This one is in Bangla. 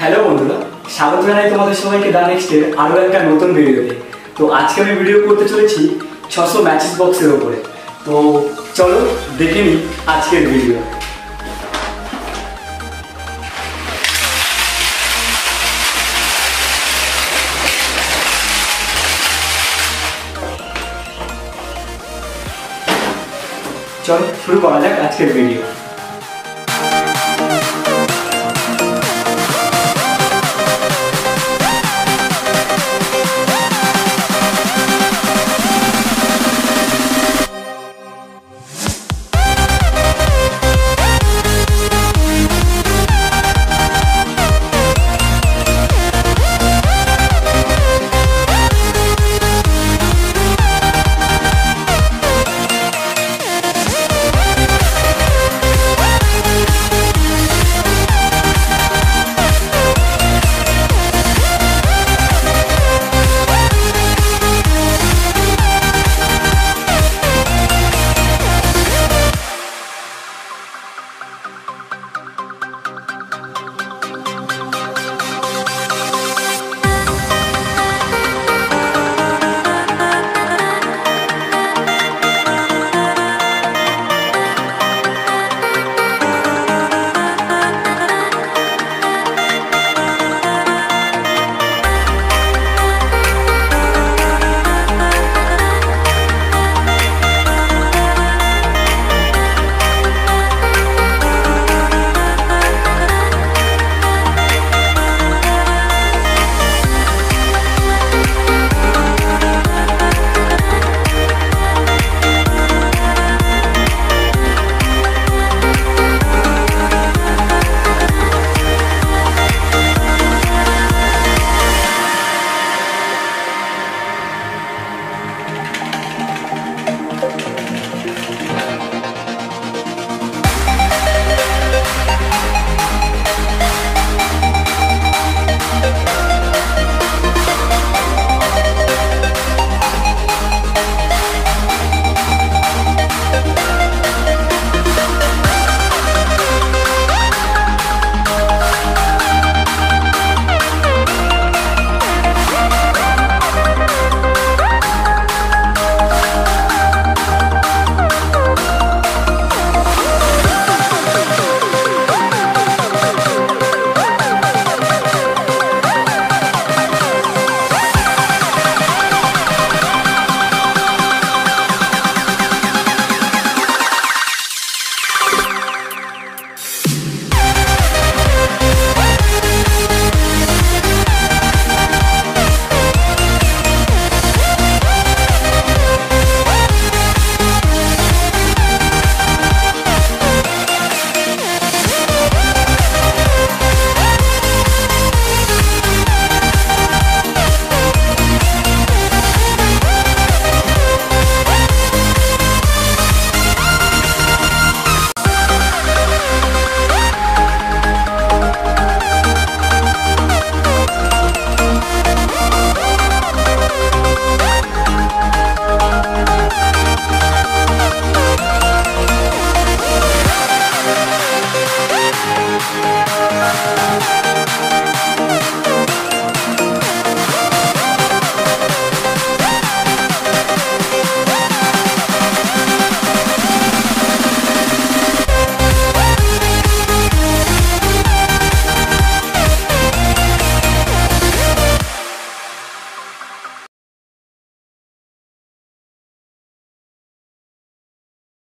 হ্যালো বন্ধুরা, স্বাগত জানাই তোমাদের সবাইকে দা নেক্সটের আরও একটা নতুন ভিডিওতে। তো আজকে আমি ভিডিও করতে চলেছি ছশো ম্যাচেস বক্সের ওপরে। তো চলো দেখে নিই আজকের ভিডিও চলো শুরু করা যাক আজকের ভিডিও